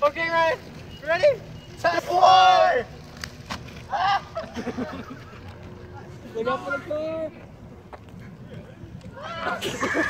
Okay, Ryan. Ready? Time four. Look out for the car.